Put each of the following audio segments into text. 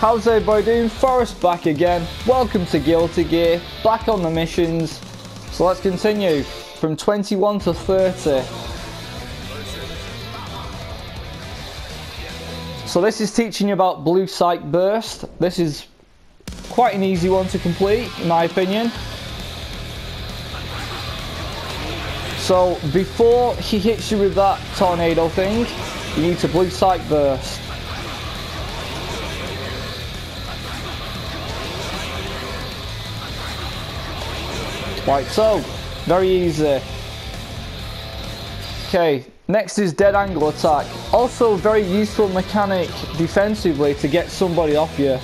How's everybody doing? Phorus back again. Welcome to Guilty Gear. Back on the missions. So let's continue from 21 to 30. So this is teaching you about Blue Psych Burst. This is quite an easy one to complete, in my opinion. So before he hits you with that tornado thing, you need to Blue Psych Burst. Like so. Very easy. Okay, next is dead angle attack. Also very useful mechanic defensively to get somebody off you.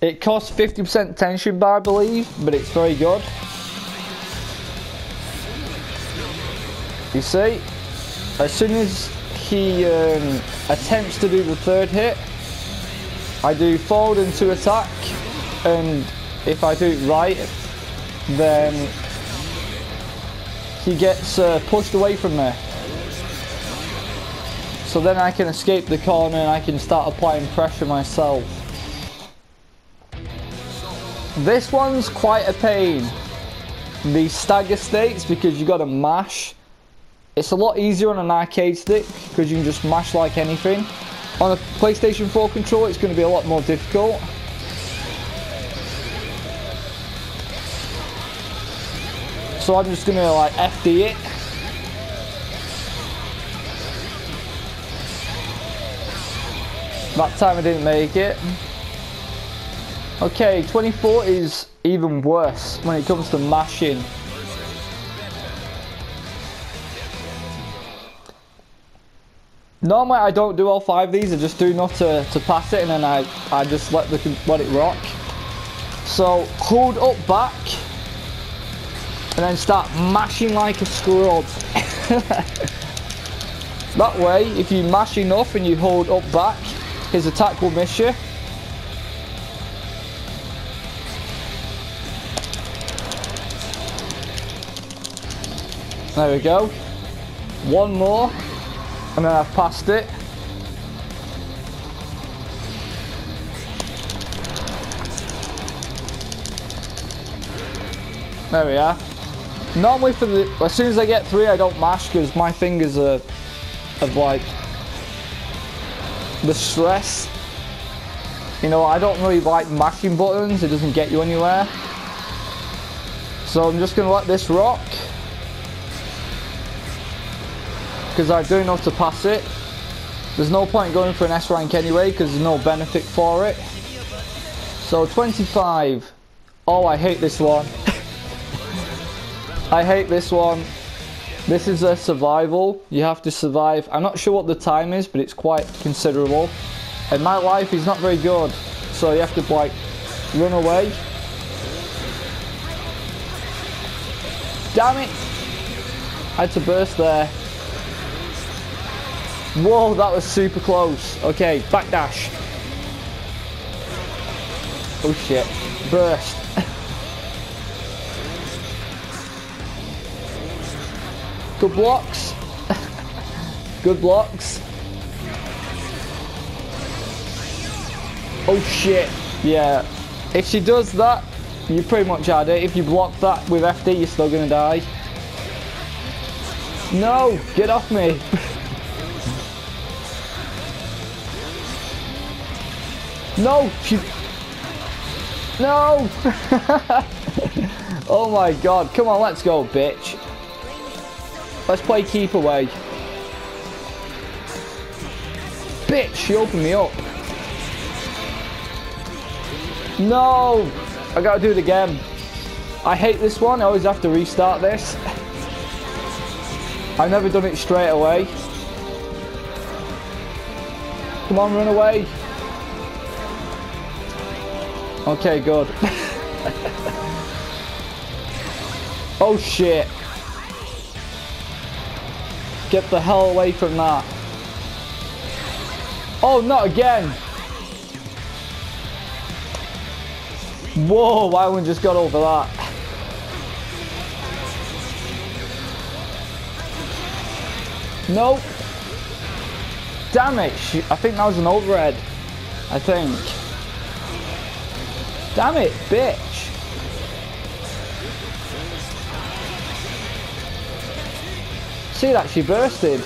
It costs 50% tension bar I believe, but it's very good. You see, as soon as he um, attempts to do the third hit, I do forward into attack, and if I do it right, then he gets uh, pushed away from me. So then I can escape the corner and I can start applying pressure myself. This one's quite a pain. The stagger states because you gotta mash. It's a lot easier on an arcade stick because you can just mash like anything. On a PlayStation 4 controller it's going to be a lot more difficult. So I'm just gonna like FD it. That time I didn't make it. Okay, 24 is even worse when it comes to mashing. Normally I don't do all five of these, I just do enough to, to pass it and then I, I just let, the, let it rock. So hold up back and then start mashing like a scrub. that way, if you mash enough and you hold up back, his attack will miss you. There we go. One more, and then I've passed it. There we are. Normally for the, as soon as I get three I don't mash because my fingers are, of like, the stress. You know, I don't really like mashing buttons, it doesn't get you anywhere. So I'm just going to let this rock. Because I do enough to pass it. There's no point going for an S rank anyway because there's no benefit for it. So 25. Oh, I hate this one. I hate this one. This is a survival. You have to survive. I'm not sure what the time is, but it's quite considerable. And my life is not very good. So you have to like run away. Damn it! I had to burst there. Whoa, that was super close. Okay, backdash. Oh shit. Burst. Good blocks. Good blocks. Oh shit. Yeah. If she does that, you pretty much had it. If you block that with FD, you're still gonna die. No! Get off me! no! She... No! oh my god. Come on, let's go, bitch. Let's play keep away. Bitch, she opened me up. No! I gotta do it again. I hate this one, I always have to restart this. I've never done it straight away. Come on, run away. Okay, good. oh shit. Get the hell away from that. Oh, not again. Whoa, why one just got over that? Nope. Damn it. I think that was an overhead. I think. Damn it, bitch. See that, she bursted.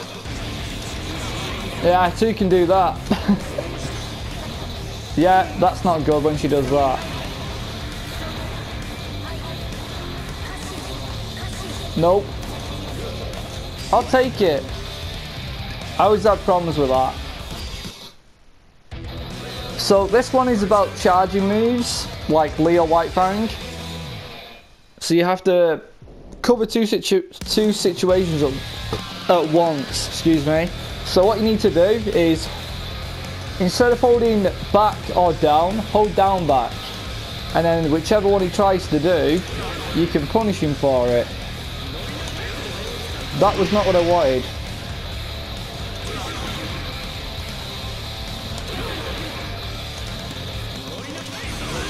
Yeah, I too can do that. yeah, that's not good when she does that. Nope. I'll take it. I always have problems with that. So this one is about charging moves, like Leo Whitefang. So you have to cover two, situ two situations at, at once, excuse me. So what you need to do is, instead of holding back or down, hold down back. And then whichever one he tries to do, you can punish him for it. That was not what I wanted.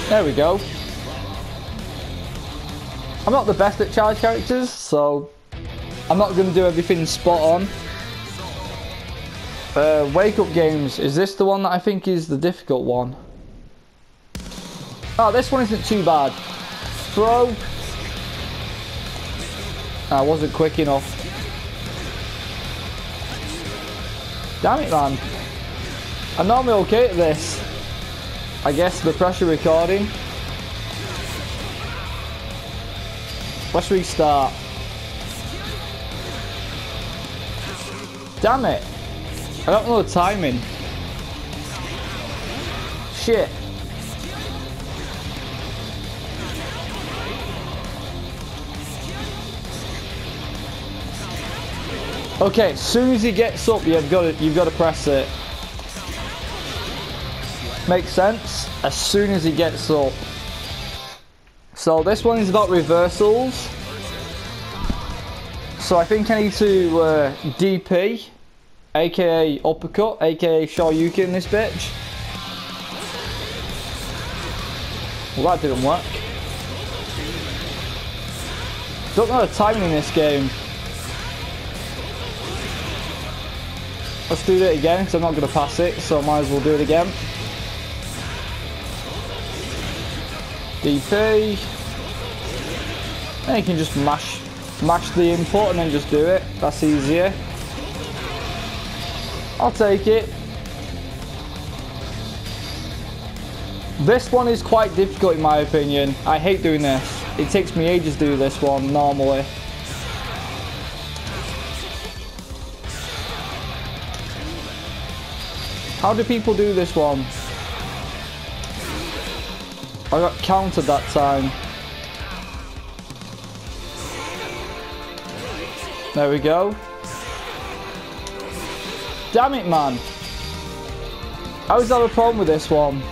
There we go. I'm not the best at charge characters, so I'm not going to do everything spot on. Uh, wake up games, is this the one that I think is the difficult one? Oh, this one isn't too bad. Throw. I wasn't quick enough. Damn it, man. I'm normally okay at this. I guess the pressure recording. Let's restart. Damn it. I don't know the timing. Shit. Okay, as soon as he gets up, you've got to, you've got to press it. Makes sense? As soon as he gets up. So this one is about reversals. So I think I need to uh, DP, aka uppercut, aka Shoryuken this bitch. Well that didn't work. Don't know the timing in this game. Let's do it again because I'm not going to pass it, so I might as well do it again. DP. Then you can just mash mash the input and then just do it. That's easier. I'll take it. This one is quite difficult in my opinion. I hate doing this. It takes me ages to do this one normally. How do people do this one? I got countered that time. There we go. Damn it, man. I always have a problem with this one.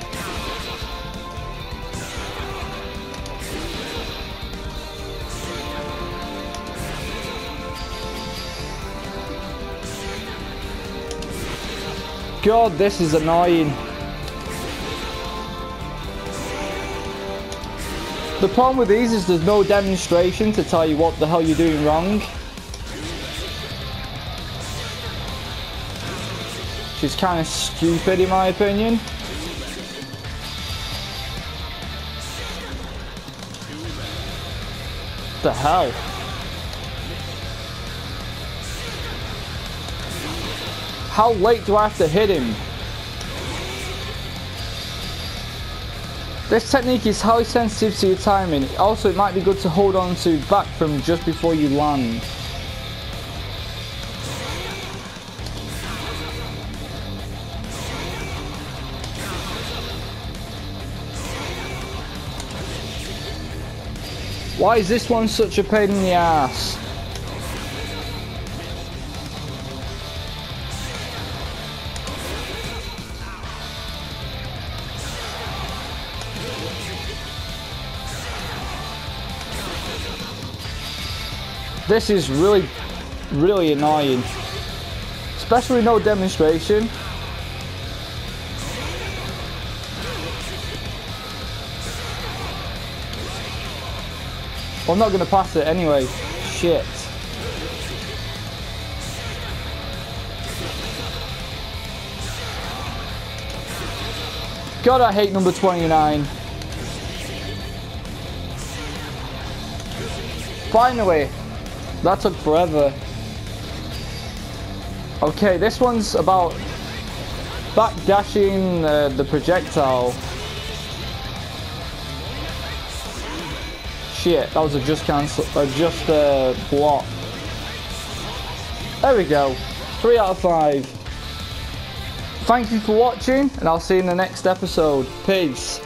God, this is annoying. The problem with these is there's no demonstration to tell you what the hell you're doing wrong. Which is kind of stupid in my opinion. What the hell? How late do I have to hit him? This technique is highly sensitive to your timing. Also, it might be good to hold on to back from just before you land. Why is this one such a pain in the ass? This is really, really annoying. Especially no demonstration. I'm not going to pass it anyway. Shit. God, I hate number 29. Finally, that took forever. Okay, this one's about backdashing uh, the projectile. Shit, that was a just cancel, uh, just uh, block. There we go, three out of five. Thank you for watching, and I'll see you in the next episode. Peace.